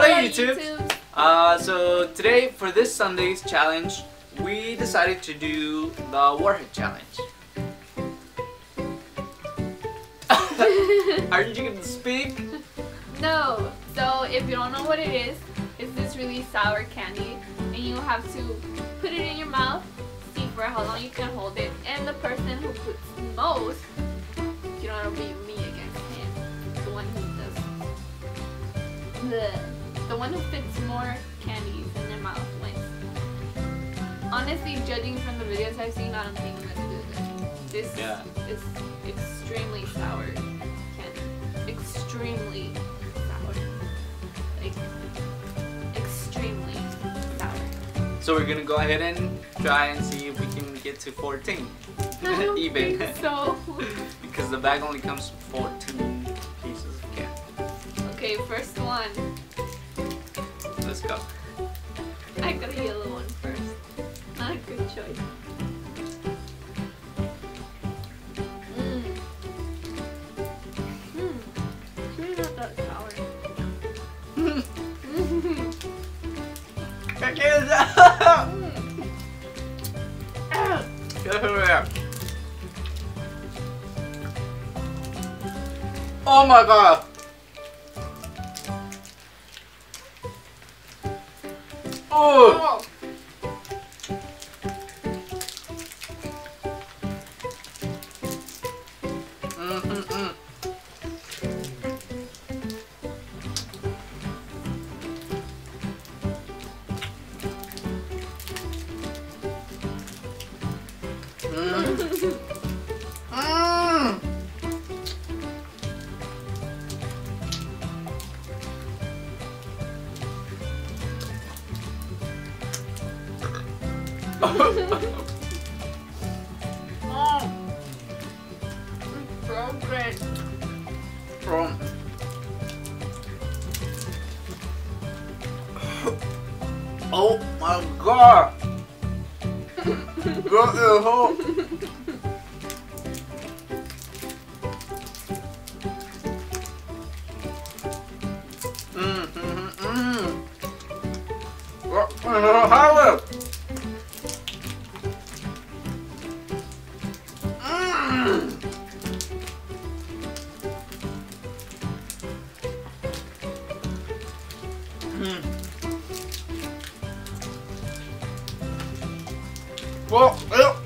Hello, YouTube. Uh, so today for this Sunday's challenge, we decided to do the Warhead challenge. Aren't you gonna speak? No. So if you don't know what it is, it's this really sour candy, and you have to put it in your mouth, see for how long you can hold it, and the person who puts most, you know, it'll be me against him, the one who does, the, the one who fits more candies in their mouth wins. Honestly, judging from the videos I've seen, I don't think I'm gonna do this. This Yeah. is extremely sour candy. Extremely sour. Like, extremely sour. So we're gonna go ahead and try and see if we can get to 14. I don't Even. so. because the bag only comes 14 pieces of candy. Okay, first one. Go. I got a yellow one first. Not a good choice. Mmm. Mmm. Not that sour. Mmm. I can't Ah. Get over there. Oh my god. 어. 음, 음. 음. Oh. It's so great. From Oh my god! What the hell? 我哎呦。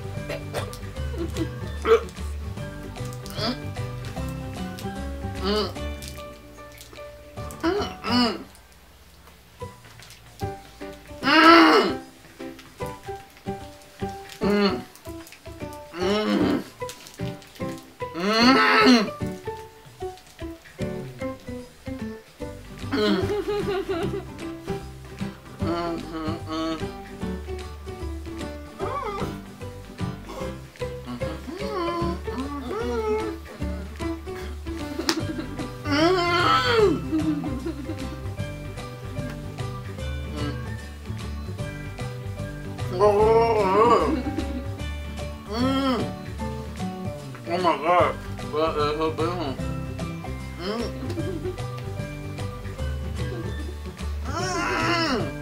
mm. Oh my god, that is so beautiful. Mm. Mm. -hmm.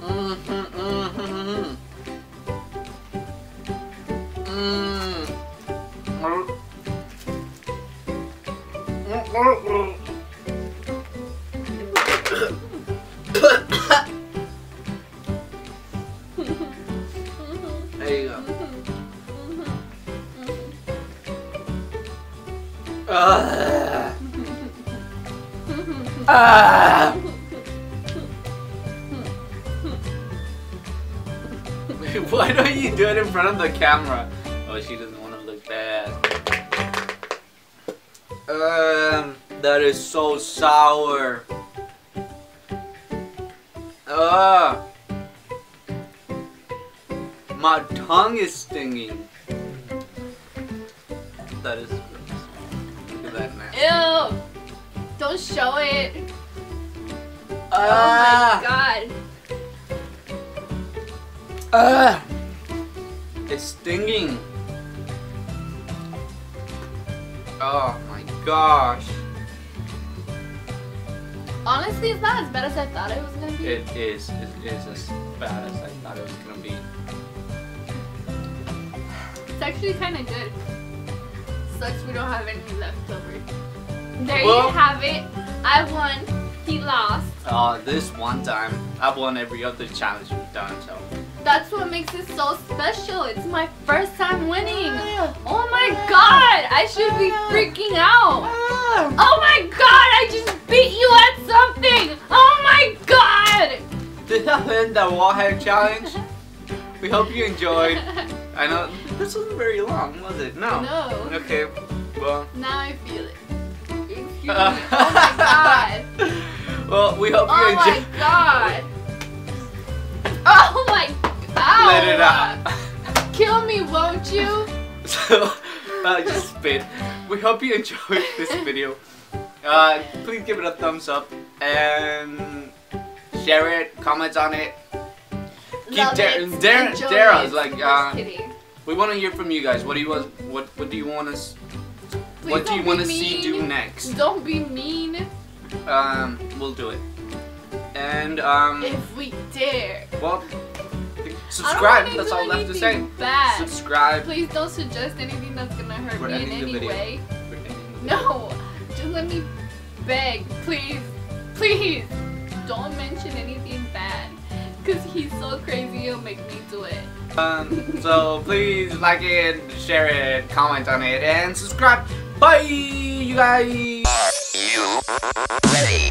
Mm -hmm, mm -hmm. Mm. Mm. Mm. Mm. Ah. Ah. Why don't you do it in front of the camera? Oh, she doesn't want to look bad. Um, that is so sour. Ah. My tongue is stinging. That is Ew! Don't show it. Oh Ah. my god. It's stinging. Oh my gosh. Honestly, it's not as bad as I thought it was gonna be. It is. It is as bad as I thought it was gonna be. It's actually kind of good. Sucks we don't have any left over. There Well- you have it. I won. He lost. Uh, this one time, I've won every other challenge we've done, so. That's what makes it so special. It's my first time winning. Ah. Oh my god! I should be ah. freaking out. Ah. Oh my god! I just beat you at something. Oh my god! Did that end the Warhead challenge? We hope you enjoyed. I know this wasn't very long, was it? No. No. Okay. Well. Now I feel it. Me. Oh my god. well, we hope you Oh my god. Oh my. Ow. Let it out. Kill me, won't you? so, uh, just spit. We hope you enjoyed this video. Uh, please give it a thumbs up and share it, comment on it. Keep Love dare- it. dare- Enjoy dare it. us, like, uh. We want to hear from you guys. What do you want? What What do you want us? Please what do you want to see do next? Don't be mean Um, we'll do it. And um, if we dare. well, subscribe. That's all left to say. Bad. Subscribe. Please don't suggest anything that's gonna hurt We're me in any way. We're ending the No, just let me beg, please, please. Don't mention anything bad, cause he's so crazy. He'll make me do it. Um, so please like it, share it, comment on it, and subscribe. Bye, you guys. Are You ready?